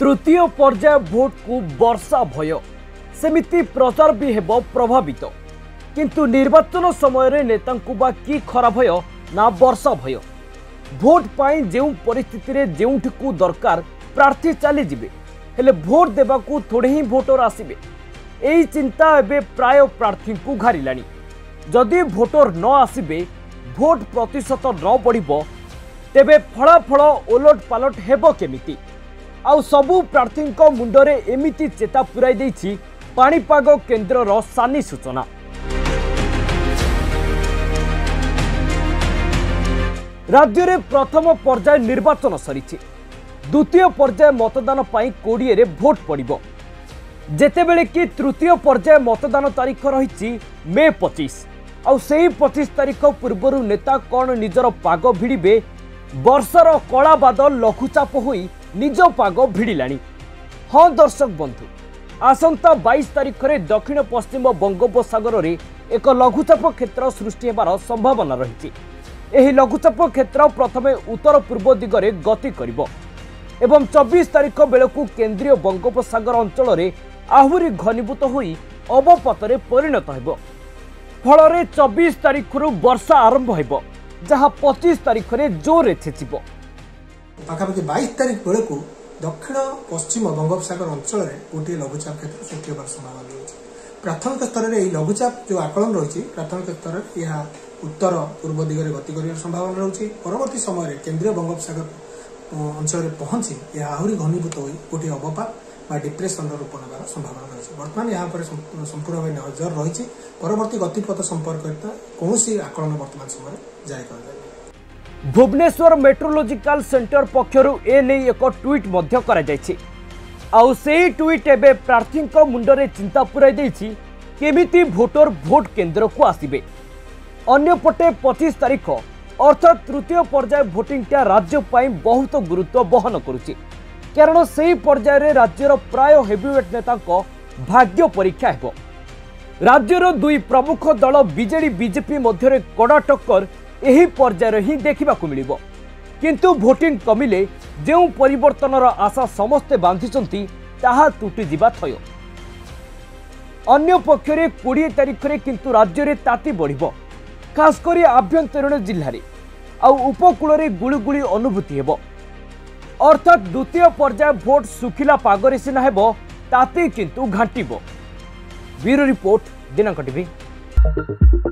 তৃতীয় পর্যায় ভোট কু বর্ষা ভয় সেমিতি প্রচার বি হব প্রভাবিত কিন্তু নির্বাচন সময় নেতা বা কি খরা ভয় না বর্ষা ভয় ভোট পাই যে পরিস্থিতিরে যেউঠি দরকার প্রার্থী চালি যাবে হলে ভোট দেওয়া থোড়ে হি ভোটর আসবে এই চিন্তা এবে প্রায় প্রার্থী ঘারা যদি ভোটর ন আসবে ভোট প্রতিশত ন বড় তেবে ফলাফল ওলট পালট হব কেমিতি ଆଉ ସବୁ ପ୍ରାର୍ଥୀଙ୍କ ମୁଣ୍ଡରେ ଏମିତି ଚେତା ପୁରାଇ ଦେଇଛି ପାଣିପାଗ କେନ୍ଦ୍ରର ସାନି ସୂଚନା ରାଜ୍ୟରେ ପ୍ରଥମ ପର୍ଯ୍ୟାୟ ନିର୍ବାଚନ ସରିଛି ଦ୍ୱିତୀୟ ପର୍ଯ୍ୟାୟ ମତଦାନ ପାଇଁ କୋଡ଼ିଏରେ ଭୋଟ୍ ପଡ଼ିବ ଯେତେବେଳେ କି ତୃତୀୟ ପର୍ଯ୍ୟାୟ ମତଦାନ ତାରିଖ ରହିଛି ମେ ପଚିଶ ଆଉ ସେହି ପଚିଶ ତାରିଖ ପୂର୍ବରୁ ନେତା କ'ଣ ନିଜର ପାଗ ଭିଡ଼ିବେ ବର୍ଷାର କଳାବାଦ ଲଘୁଚାପ ହୋଇ ନିଜ ପାଗ ଭିଡ଼ିଲାଣି ହଁ ଦର୍ଶକ ବନ୍ଧୁ ଆସନ୍ତା ବାଇଶ ତାରିଖରେ ଦକ୍ଷିଣ ପଶ୍ଚିମ ବଙ୍ଗୋପସାଗରରେ ଏକ ଲଘୁଚାପ କ୍ଷେତ୍ର ସୃଷ୍ଟି ହେବାର ସମ୍ଭାବନା ରହିଛି ଏହି ଲଘୁଚାପ କ୍ଷେତ୍ର ପ୍ରଥମେ ଉତ୍ତର ପୂର୍ବ ଦିଗରେ ଗତି କରିବ ଏବଂ ଚବିଶ ତାରିଖ ବେଳକୁ କେନ୍ଦ୍ରୀୟ ବଙ୍ଗୋପସାଗର ଅଞ୍ଚଳରେ ଆହୁରି ଘନୀଭୂତ ହୋଇ ଅବପଥରେ ପରିଣତ ହେବ ଫଳରେ ଚବିଶ ତାରିଖରୁ ବର୍ଷା ଆରମ୍ଭ ହେବ ଯାହା ପଚିଶ ତାରିଖରେ ଜୋରରେ ଛେଚିବ ପାଖାପାଖି ବାଇଶ ତାରିଖ ବେଳକୁ ଦକ୍ଷିଣ ପଶ୍ଚିମ ବଙ୍ଗୋପସାଗର ଅଞ୍ଚଳରେ ଗୋଟିଏ ଲଘୁଚାପ କ୍ଷେତ୍ର ସୃଷ୍ଟି ହେବାର ସମ୍ଭାବନା ରହିଛି ପ୍ରାଥମିକ ସ୍ତରରେ ଏହି ଲଘୁଚାପ ଯେଉଁ ଆକଳନ ରହିଛି ପ୍ରାଥମିକ ସ୍ତରରେ ଏହା ଉତ୍ତର ପୂର୍ବ ଦିଗରେ ଗତି କରିବାର ସମ୍ଭାବନା ରହୁଛି ପରବର୍ତ୍ତୀ ସମୟରେ କେନ୍ଦ୍ରୀୟ ବଙ୍ଗୋପସାଗର ଅଞ୍ଚଳରେ ପହଞ୍ଚି ଏହା ଆହୁରି ଘନୀଭୂତ ହୋଇ ଗୋଟିଏ ଅବପାତ ବା ଡିପ୍ରେସନର ରୂପ ନେବାର ସମ୍ଭାବନା ରହିଛି ବର୍ତ୍ତମାନ ଏହା ଉପରେ ସମ୍ପୂର୍ଣ୍ଣ ଭାବେ ନଜର ରହିଛି ପରବର୍ତ୍ତୀ ଗତିପଥ ସମ୍ପର୍କିତ କୌଣସି ଆକଳନ ବର୍ତ୍ତମାନ ସମୟରେ ଜାରି କରାଯାଇନି ভুবনেশ্বর মেট্রোলোজিকাল সেন্টর পক্ষর এনে এক ট্যুইট মধ্য করা যাইছে আউ সেই ট্যুইট এবে প্রার্থীঙ্ক মুন্ডরে চিন্তা পুরাই দেইছি কেমিতি ভোটর ভোট কেন্দ্রকু আসিবে অন্যপটে পঁচিশ তারিখ অর্থাৎ তৃতীয় পর্যায় ভোটিংটা রাজ্য পাই বহুত গুরুত্ব বহন করুচি কারণ সেই পর্যায়ে রাজ্যর প্রায় হেভিওয়েট নেতাঙ্ক ভাগ্য পরীক্ষা ହେବ ରାଜ୍ୟର ଦୁଇ ପ୍ରମୁଖ ଦଳ ବିଜେଡି ବିଜେପି ମଧ୍ୟରେ କଡ଼ା ଟକ୍କର ଏହି ପର୍ଯ୍ୟାୟରେ ହିଁ ଦେଖିବାକୁ ମିଳିବ କିନ୍ତୁ ଭୋଟିଂ କମିଲେ ଯେଉଁ ପରିବର୍ତ୍ତନର ଆଶା ସମସ୍ତେ ବାନ୍ଧିଛନ୍ତି ତାହା ତୁଟିଯିବା ଥୟ ଅନ୍ୟପକ୍ଷରେ କୋଡ଼ିଏ ତାରିଖରେ କିନ୍ତୁ ରାଜ୍ୟରେ ତାତି ବଢ଼ିବ ଖାସ କରି ଆଭ୍ୟନ୍ତରୀଣ ଜିଲ୍ଲାରେ ଆଉ ଉପକୂଳରେ ଗୁଳୁଗୁଳି ଅନୁଭୂତି ହେବ ଅର୍ଥାତ୍ ଦ୍ୱିତୀୟ ପର୍ଯ୍ୟାୟ ଭୋଟ୍ ଶୁଖିଲା ପାଗରେ ସିନା ହେବ ତାତି କିନ୍ତୁ ଘାଟିବ ବ୍ୟୁରୋ ରିପୋର୍ଟ ଦିନାଙ୍କ ଟିଭି Thank you.